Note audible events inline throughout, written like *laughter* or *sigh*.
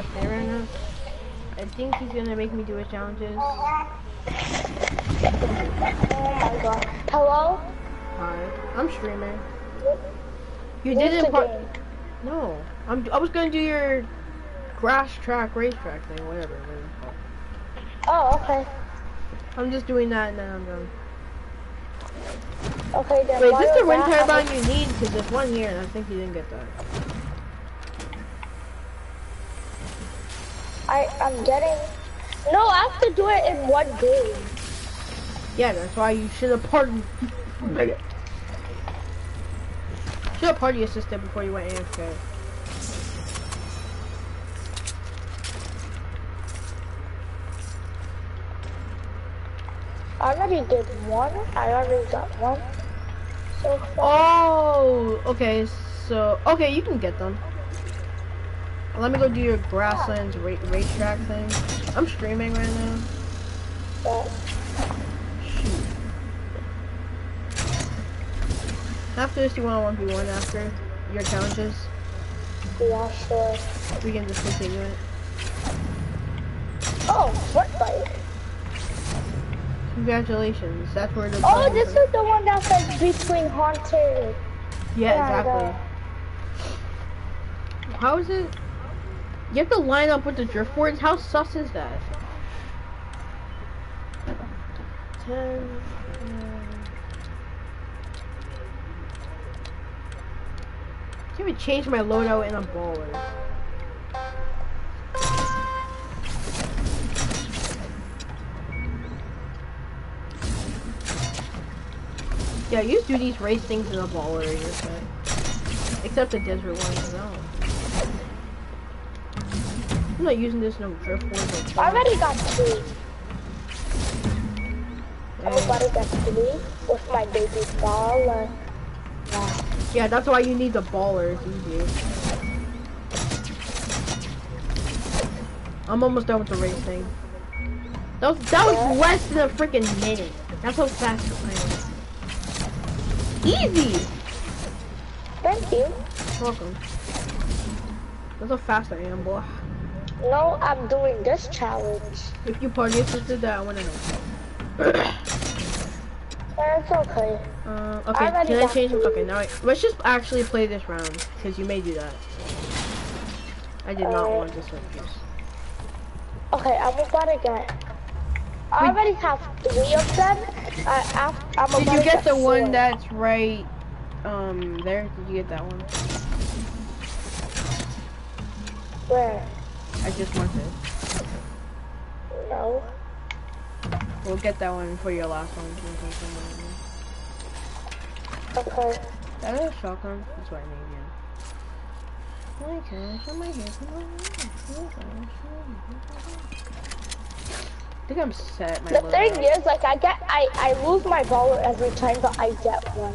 can't play right now. I think he's gonna make me do his challenges. Oh my god. Hello? Hi, I'm streaming. You Where's didn't part. No, I'm. I was gonna do your grass track racetrack thing, whatever. it is called. Oh, okay. I'm just doing that and then I'm done. Okay, then Wait, is this the wind turbine you need? Because there's one here and I think you didn't get that. I, I'm getting... No, I have to do it in one game. Yeah, that's why you should have party. Should have party assisted before you went AFK. I already did one. I already got one. So far. Oh, okay. So, okay, you can get them. Let me go do your grasslands ra racetrack thing. I'm streaming right now. Shoot. After this, you want to 1v1 after your challenges? yeah, sure. We can just continue it. Oh, what fight. Congratulations. That's where the. Oh, this starts. is the one that says between haunted. Yeah, exactly. How is it? You have to line up with the drift boards? How sus is that? Ten. Can't even change my loadout in a baller. Yeah, you do these race things in a baller, you're. Except the desert one no. I'm not using this no drift boards. I already got two. About to three with my baby ball. Uh, yeah. Yeah, that's why you need the baller. It's easier. I'm almost done with the race thing. That was, that was less than a freaking minute. That's how fast I am. Easy! Thank you. Welcome. That's how fast I am, boy. No, I'm doing this challenge. If you party assisted that, I wanna know. Uh, It's okay. Uh, okay, already can I change? Okay, now I, let's just actually play this round because you may do that. I did not want this one. Yes. Okay, I'm about to get. I already have three of them. I, I, I'm Did you to get the one that's right um there? Did you get that one? Where? I just want it. No. We'll get that one for your last one. Okay. That is a shotgun. That's what I need, yeah. Oh my gosh, oh my gosh, oh my gosh, my gosh, my gosh. I think I'm set. My The thing is, like, I get, I, I lose my baller every time, but I get one.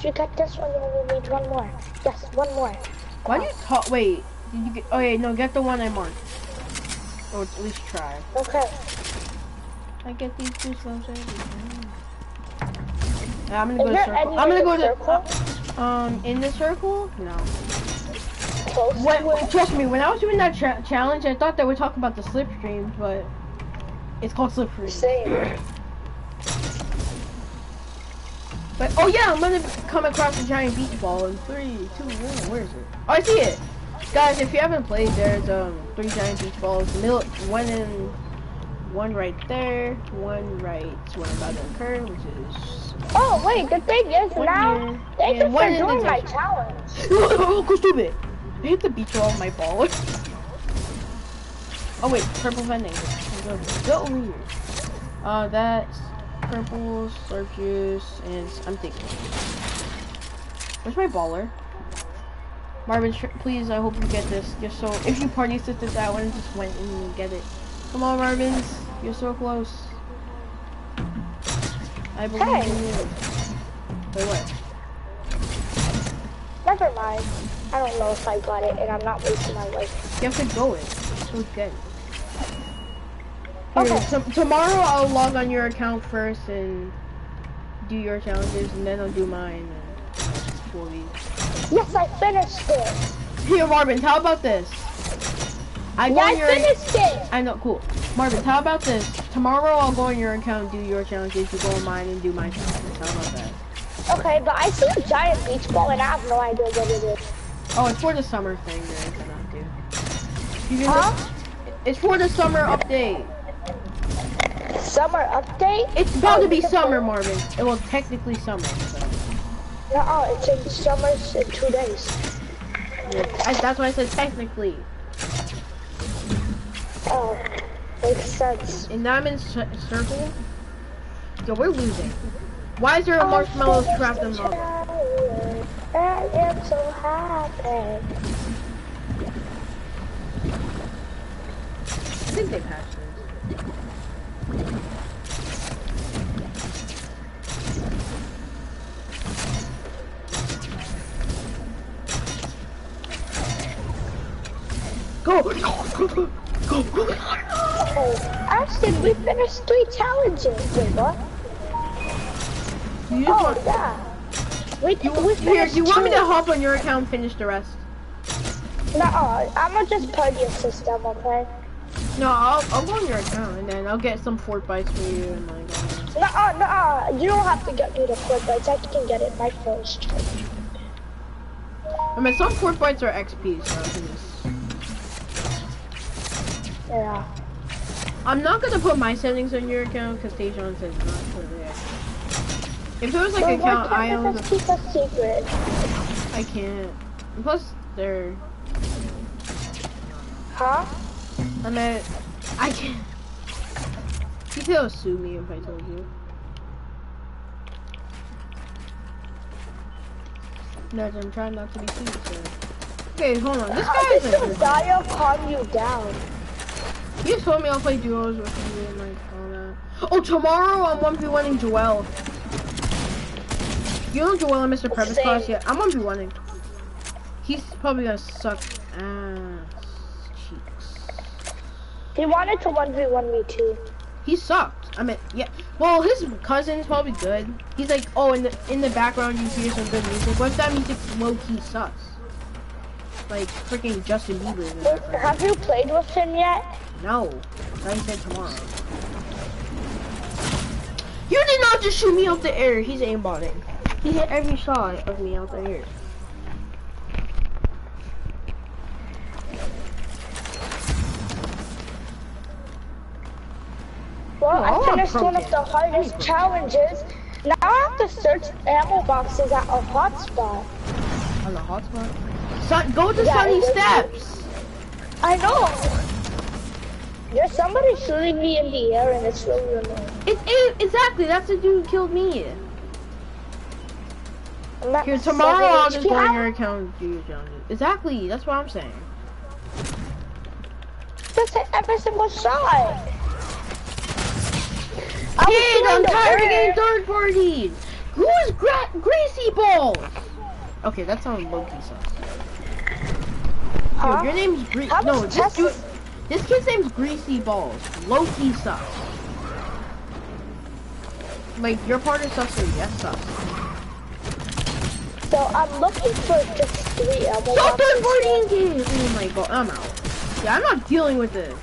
If you get this one, you only need one more. Yes, one more. Why do you talk? Wait, did you get? Oh yeah, no, get the one I marked. Or at least try. Okay. I get these goosebumps every time. Yeah, I'm gonna Is go to circle. I'm gonna in go the to circle? um in the circle. No. Close When, trust me, when I was doing that challenge, I thought they were talking about the slipstreams, but it's called slipstream. Same. But oh yeah, I'm gonna come across a giant beach ball in three, two, one. Where is it? Oh, I see it. Guys, if you haven't played, there's um three giant beach balls. Mil one in, one right there, one right I'm about to occur, which is. Oh, wait, the thing is now, here, thank and you one for in the doing my challenge. *laughs* Oh, go stupid! I hit the beach ball with my ball. *laughs* oh wait, purple vending. Go, go over here. Uh, that's purple, slurp juice, and I'm thinking. Where's my baller? Marvin, please, I hope you get this. Just so, if you party assisted that one, just went and get it. Come on, Marvins, you're so close. I believe Hey. in you. Wait, what? Never mind. I don't know if I got it, and I'm not wasting my life. You have to go it. So good. Here, Okay. tomorrow I'll log on your account first and do your challenges, and then I'll do mine. And Yes, I finished it. *laughs* Here, Marvin, how about this? I Yeah, I your. finished it. I know, cool. Marvin, how about this? Tomorrow I'll go on your account, do your challenges, you go on mine, and do my challenges. How about that? Okay, but I see a giant beach ball and I have no idea what it is. Oh, it's for the summer thing, there, but not do. You can Huh? it's for the summer update. Summer update? It's about Oh, to be because- summer, Marvin. It was technically summer. So. Oh, no, it's in summer's in two days. I, that's why I said technically. Oh, makes sense. In Diamond C- Circle, yo, we're losing. Why is there a marshmallow trapped in lava? I am so happy. I think they patched this. Oh, Ashton, we finished three challenges. Wait, what? You Oh, want, yeah. We, you, we here, do you want me to hop on your account and finish the rest? Nuh-uh, I'm gonna just plug your system, okay? No, I'll, I'll go on your account and then I'll get some Fortbytes for you and like. Uh, Nuh-uh, nuh-uh. You don't have to get me the flip bites. I can get it my first. I mean, some Fortbytes are XP, so I can just. Yeah. I'm not gonna put my settings on your account because Tajon says not to there. If it was like Well, account I own, just keep a secret? I can't. Plus, they're. Huh? I mean, I can't. You could sue me if I told you. No, I'm trying not to be sued. So. Okay, hold on. This guy This is a. die or calm you down. You just told me I'll play duos with you and like all that. Oh, tomorrow I'm 1v1ing Joel. You know Joel and Mr. Previs Same. class? Yeah, I'm 1v1ing. He's probably gonna suck ass cheeks. He wanted to 1v1 me too. He sucked. I mean, yeah. Well, his cousin's probably good. He's like, oh, in the in the background you hear some good music. What if that music low key sucks? Like freaking Justin Bieber. in the Wait. Have you played with him yet? No. I said tomorrow. You did not just shoot me out the air. He's aimbotting. He hit every shot of me out the air. Well, Oh, I I finished one of the hardest challenges. Now I have to search ammo boxes at a hotspot. On the hotspot. Sun, go to Yeah, Sunny Steps. I know. There's somebody shooting me in the air and it's really annoying. It's it, exactly. That's the dude who killed me. Here tomorrow, I'll just go HP. your account and do your challenges. Exactly. That's what I'm saying. Just hit every single shot. Kid, I'm the tired of getting third parties. Who is gra- Gracie Balls? Okay, that sounds low key sus. Huh? your name's Gre- No, this dude, this kid's name's Greasy Balls. Low key sus. Like your part is sus or yes sucks. So I'm looking for just three ammo Stop third partying kid! Oh my god, I'm out. Yeah, I'm not dealing with this.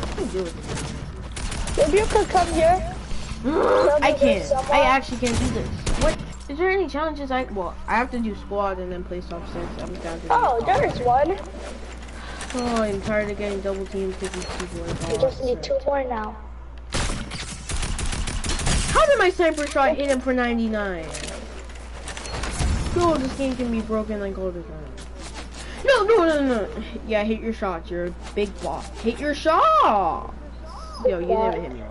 I can't deal with this. If you could come here. *gasps* I can't. I actually can't do this. Is there any challenges I? Well, I have to do squad and then play soft six. I'm down to. Oh, there's one. Oh, I'm tired of getting double teamed because these people are You just need two more now. How did my sniper shot hit him for 99? No, this game can be broken like all the time. No, no, no, no. Yeah, hit your shots. You're a big boss. Hit your shot. Yo, you never hit me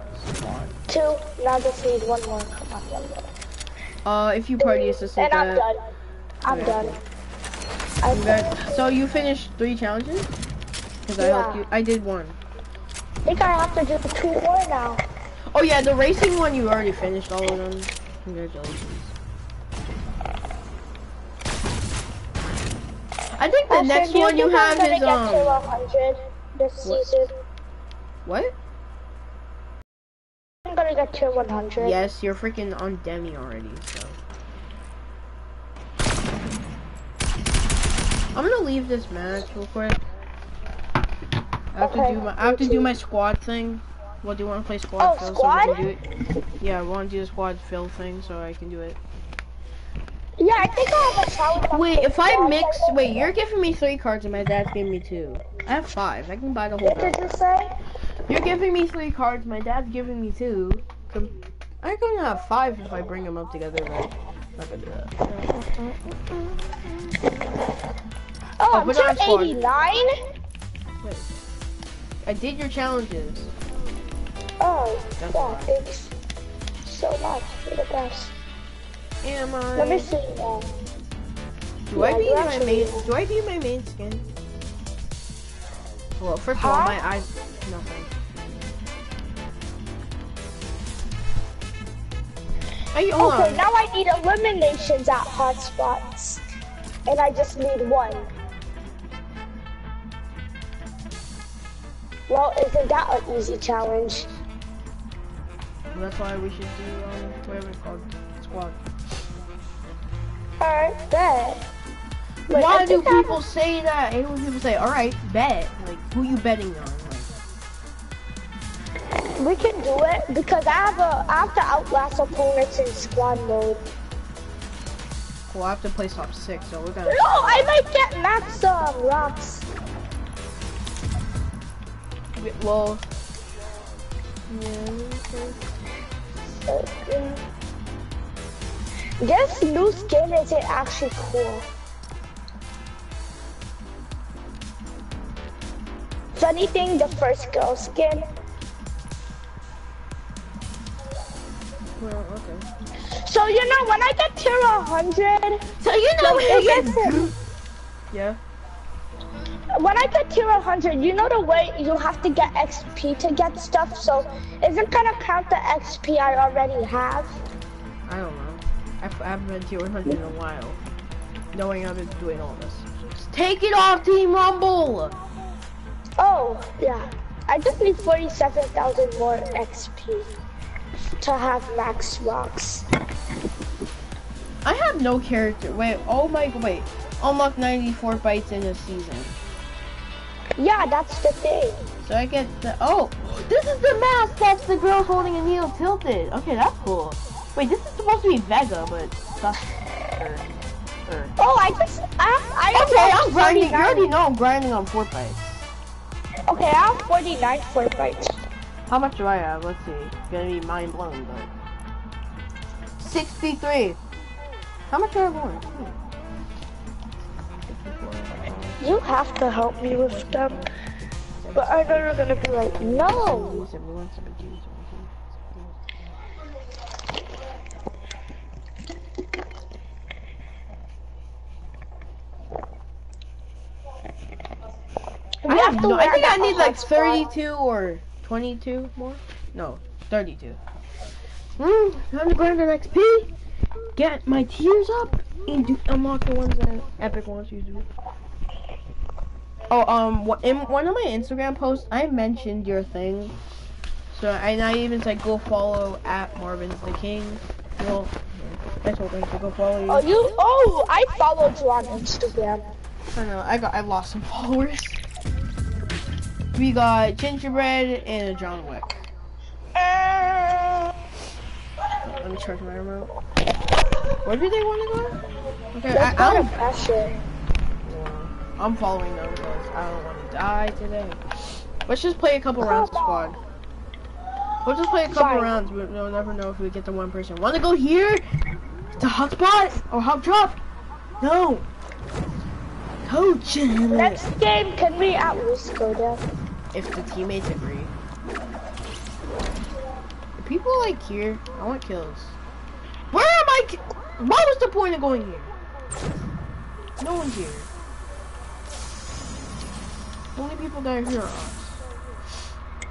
once. Two. Now just need one more. Come on, one more. Uh, if you party assistant, And I'm done. I'm done. I'm Okay. So you finished three challenges? Because I helped you. I did one. I think I have to do two more now. Oh yeah, the racing one you already finished all of them. Congratulations. I think the next you one you have is um 100 this what? season. what? Already got tier 100. Yes, you're freaking on Demi already, so. I'm gonna leave this match real quick. I have Okay, to do my I have to do my squad thing. Well, do you want to play squad Oh, fill squad? so we can do it? Yeah, I want to do the squad fill thing so I can do it. Yeah, I think I have a challenge. Wait, if I mix, wait, you're giving me three cards and my dad's giving me two. I have five. I can buy the whole What did you say? You're giving me three cards. My dad's giving me two. Com- I'm gonna have five if I bring them up together, but I'm not gonna do that. Oh, Oh, I'm put it on tier squad. 89? Wait. I did your challenges. Oh, That's yeah, thanks so much. You're the best. Am I? Let me see. Um, do I yeah, be my main? Do I be my main skin? Well, first of all, my eyes. Nothing. Hey, hold okay, on. now I need eliminations at hotspots. And I just need one. Well, isn't that an easy challenge? That's why we should do um, whatever it's called, squad. Alright, bet. Wait, Why do people say that? And when people say, "All right, bet," like who you betting on? Like, We can do it because I have a I have to outlast opponents in squad mode. well, I have to play top six, so we're gonna. No, I might get max um, Rox. Well, Okay. This new skin isn't actually cool. If anything, the first girl skin. well, okay. So you know when I get tier 100, So you know when you get- Yeah. when I get tier 100, you know the way you have to get XP to get stuff. So is it gonna count the XP I already have? I don't know. I've, I haven't been to 100 in a while. Knowing I've been doing all this. Just take it off, Team Rumble! Oh yeah, I just need 47,000 more XP to have max Rox. I have no character. Wait, oh my, wait. Unlock 94 bites in a season. Yeah, that's the thing. So I get the, oh, this is the mask that's the girl holding a needle tilted. Okay, that's cool. Wait, this is supposed to be Vega, but that's. Oh, I just I I Okay, I'm grinding. You already know I'm grinding on Fortnite. Okay, I have 49 square bites. How much do I have? Let's see. It's gonna be mind blown, but 63. How much do I have more? Hmm. You have to help me with them. But I know you're gonna be like, no. 71, 72, 73. We I have have to no, I think I need like hotspot. 32 or 22 more. No, 32. Hmm, time to grind an XP. Get my tiers up and do, unlock the ones that Epic wants you to do. Oh, um, in one of my Instagram posts, I mentioned your thing. So, and I even said go follow at Marvin's the King. Well, I told him to go follow you. Oh, you? Oh, I followed you on Instagram. I know, I got, I lost some followers. We got Gingerbread and a John Wick. Uh, Let me charge my remote. Where do they want to go? Okay, I, I'm, pressure. I'm following them because I don't want to die today. Let's just play a couple rounds of squad. We'll just play a couple Fine. rounds. but We'll never know if we get the one person. Want to go here? To hotspot or hot drop? No. Coach. Next game, can we at least go there? If the teammates agree. People like here? I want kills. Where am I? What was the point of going here? No one's here. Only people that are here are us.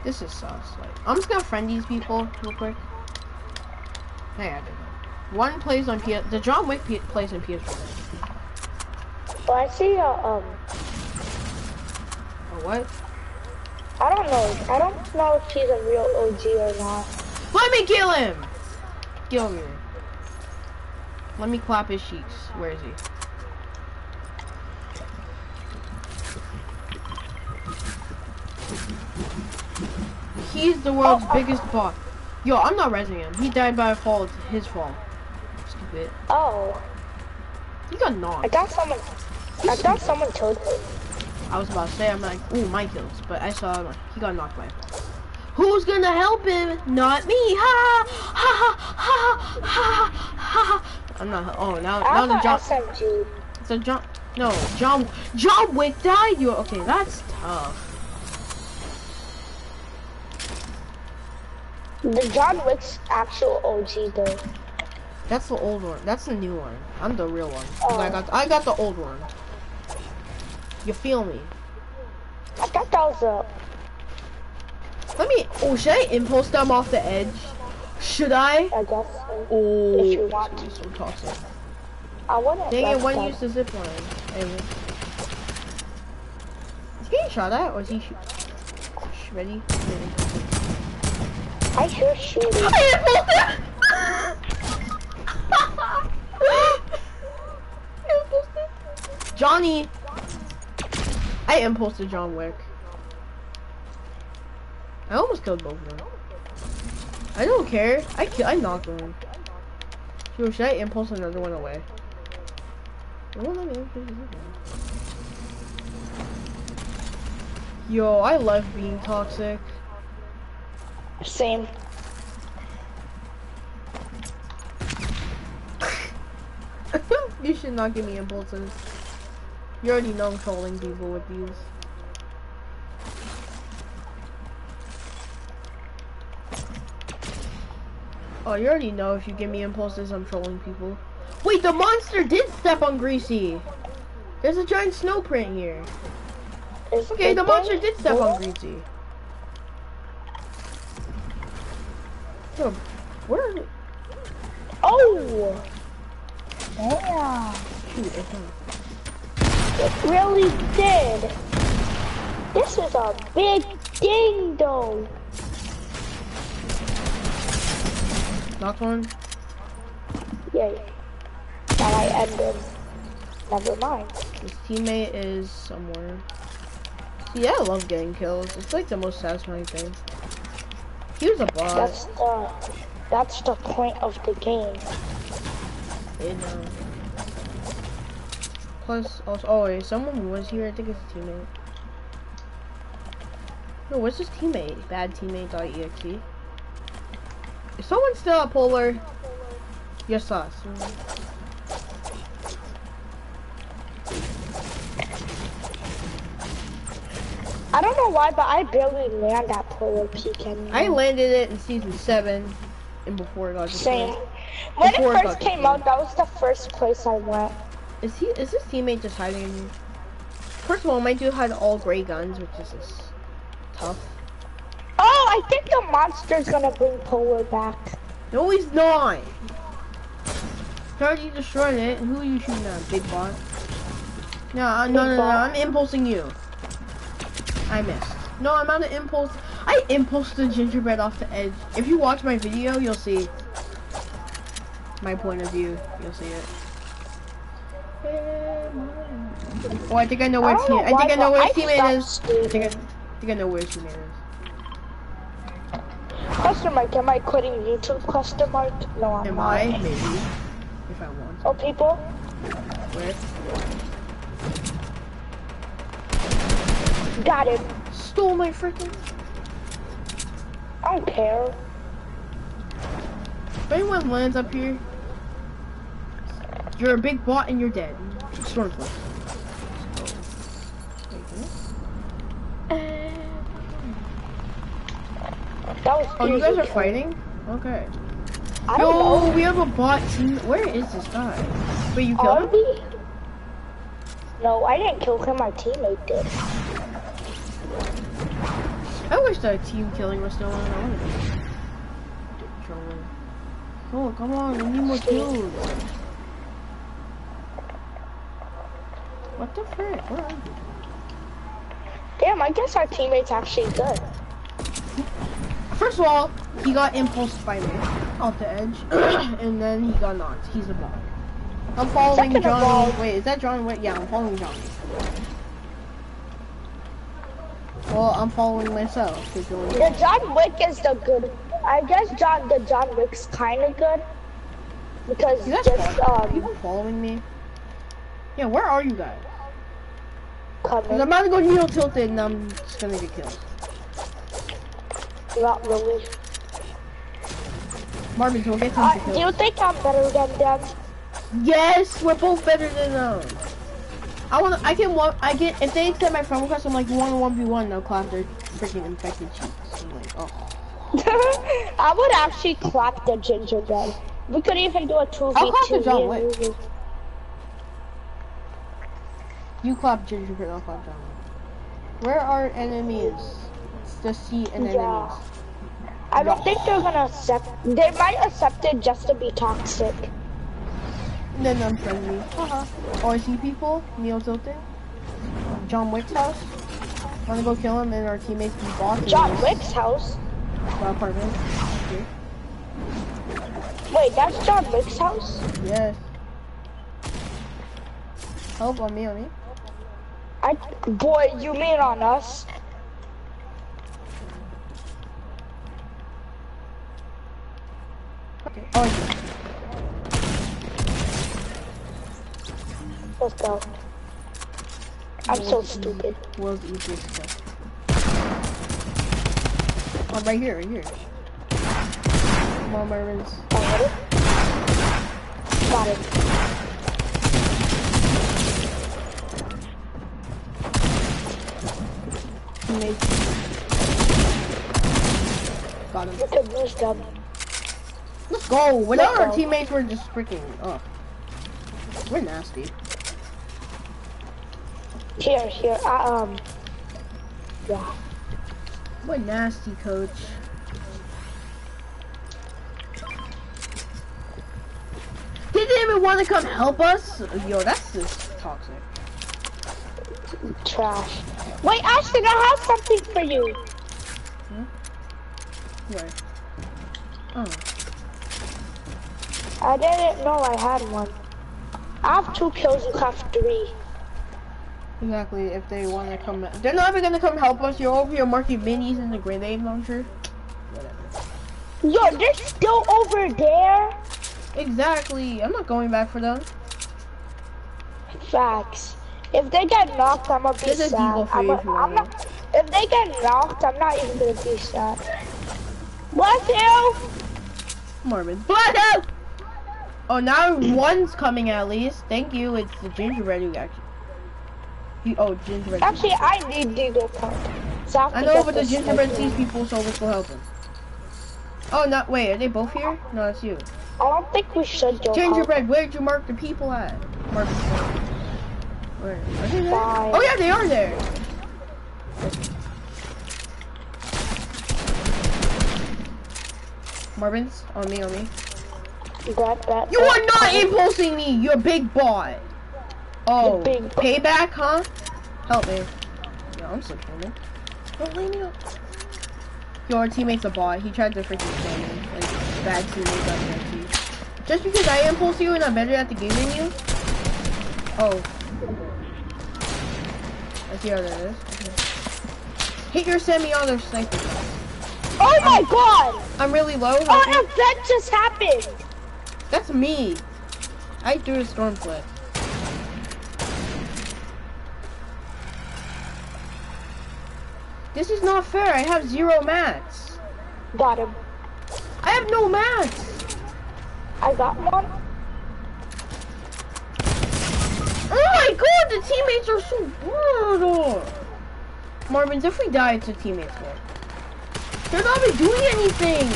This is sus. Like, I'm just gonna friend these people real quick. Hey, I did. One plays on PS. The John Wick P- plays on PS4. Oh, I see a, um, Or what? I don't know. I don't know if he's a real OG or not. Let me kill him! Get over here. Let me clap his cheeks. Where is he? He's the world's Oh, oh. biggest bot. Yo, I'm not resing him. He died by a fall. It's his fault. Stupid. Oh, He got knocked. I thought someone, I thought someone killed him. I was about to say, I'm like, ooh, my kills. But I saw him. He got knocked by a. Who's gonna help him? Not me. Ha ha ha ha ha ha ha. I'm not. Oh, now I now the John. an SMG. So John. No, John. John Wick died. You okay? That's tough. The John Wick's actual OG though. That's the old one. That's the new one. I'm the real one. Oh. 'Cause I Oh. got I got the old one. You feel me? I thought that was a. Let me. Oh, should I impulse them off the edge? Should I? I guess. So. Oh, If you want it's so toxic. I wouldn't. Dang it! One used the zip line. Anyway. Is he getting shot at, or is he? Sh- Ready? Ready. I hear shooting. *laughs* I impulsed. *laughs* *laughs* Johnny. I impulsed John Wick. I almost killed both of them. I don't care. I kill. I knocked one. Yo, should I impulse another one away? It won't let me impulse this one. Yo, I love being toxic. Same. *laughs* you should not give me impulses. You already know I'm trolling people with these. Oh, you already know if you give me impulses, I'm trolling people. Wait, the monster did step on Greasy. There's a giant snow print here. Is Okay, the monster did step on Greasy. Yo, where? Oh. Damn. Shoot. It really did. This is a big ding dong. Knocked one. Yay. That I ended. Never mind. His teammate is somewhere. Yeah, I love getting kills. It's like the most satisfying thing. He was a bot. That's the that's the point of the game. I know. Plus, also, oh someone was here. I think it's a teammate. No, what's his teammate? Bad teammate.exe. Is someone still at Polar? Yes, us. I don't know why, but I barely land at Polar Peak anymore. I landed it in season seven, and before it got Same. destroyed. When Before it it first got came out, that was the first place I went. Is he? Is his teammate just hiding? in here? First of all, my dude had all gray guns, which is just tough. Oh, I think the monster's gonna bring Polar back. No, he's not. He already destroyed it. Who are you shooting at? Big bot? No, uh, no, no, no, no. I'm impulsing you. I missed. No, I'm on an impulse. I impulsed the gingerbread off the edge. If you watch my video, you'll see my point of view. You'll see it. Oh, I think I know where I his don't team. know I think I know where I teammate is. I think I. I think I know where teammate is. Question mark, am I quitting YouTube? Question mark? No, I'm not. Am not. I? Maybe. If I want. Oh, people? Where? Got it. Stole my freaking. I don't care. If anyone lands up here, you're a big bot and you're dead. Stormcloak. *laughs* That was Oh, you guys are fighting? Okay. I don't Yo, know. we have a bot team. Where is this guy? Wait, you killed Are him? we? No, I didn't kill him. My teammate did. I wish that team killing was still on. I wanted to. Trolling. Oh, come on, we need more kills. What the frick? Where are you? Damn, I guess our teammate's actually good. first of all, he got impulsed by me off the edge, *clears throat* and then he got knocked. He's a bot. I'm following Second of all- Wait, is that Johnny? Wait, yeah, I'm following Johnny. Well, I'm following myself. Johnny- The John Wick is the good. I guess John the John Wick's kind of good because You guys just um people following me? Yeah, where are you guys? Coming. I'm about to go Neo tilted and I'm just gonna get killed. Not really. Marvin, we'll get Uh, do you think I'm better than them? Yes, we're both better than them. I want. I can. One, I get. If they accept my friend request, I'm like, a one v one? They'll clap their freaking infected cheeks. I'm like, oh. *laughs* I would actually clap the gingerbread. We could even do a 2v2. I'll clap the John Wick. You. Clap gingerbread. I'll clap John. Where are enemies? Just see an enemies. Yeah. I don't think they're gonna accept. They might accept it just to be toxic. And then I'm friendly. Haha. Or I see people. Neo tilted. John Wick's house. Wanna go kill him and our teammates be boss. John Wick's house. Uh, apartment. Okay. Wait, that's John Wick's house? Yes. Help on me, on me. I, boy, you mean on us? Okay. Oh. Let's go. I'm so stupid. World's easiest stuff. Oh, right here, right here. Come on, Marvins. Got it? Got it. Teammates. Got him. Could lose them. Let's go. Without our go. teammates, we're just freaking. Oh. We're nasty. Here, here, I, um, yeah. We're nasty, coach. He didn't even want to come help us. Yo, that's just toxic. Trash. Wait, Ashton, I have something for you. Where? Oh. I didn't know I had one. I have two kills, you have three. Exactly, if they want to come, they're not even gonna come help us. You're over here marking minis in the grenade launcher. Whatever. Yo, they're still over there? Exactly. I'm not going back for them. Facts. If they get knocked, I'm gonna be There's a sad. for I'm you a- if you I'm not, if they get knocked, I'm not even gonna be sad. Bless you! Marvin. Blackout! Oh, now one's coming at least. Thank you. It's the gingerbread who actually. He, oh, gingerbread. Actually, I need deagle pump. So I to know, but the gingerbread sees people, so this will help him. Oh, no, wait, are they both here? No, it's you. I don't think we should go Gingerbread, where'd you mark the people at? Mark the Are they there? Bye. Oh, yeah, they are there. Marvin's on me, on me. That, that, You are not impulsing me, You're big bot. Oh, big payback, huh? Help me. Yo, I'm so killing. Don't leave me up. Yo, our teammate's a bot. He tried to freaking kill me. Like, bad teammate got. Just because I impulse you and I'm better at the game than you? Oh. I see how that is. Okay. Hit your semi-auto sniper. Oh my god! I'm really low. Oh, an event just happened! That's me. I threw a storm flip. This is not fair. I have zero mats. Got him. I have no mats. I got one. Oh my god, the teammates are so brutal. Marvins, if we die, it's a teammate's fault. They're not even doing anything.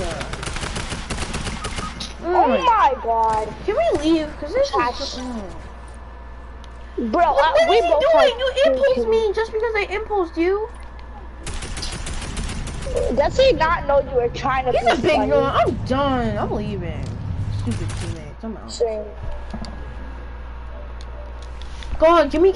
Oh Mm. my god. Can we leave? Because this Gosh. is... Mm. Bro, uh, What we are you both doing? You impulsed me just because I impulsed you. Does he not know you were trying to He's a big one. I'm done. I'm leaving. Stupid teammates. I'm out. Same. God, give me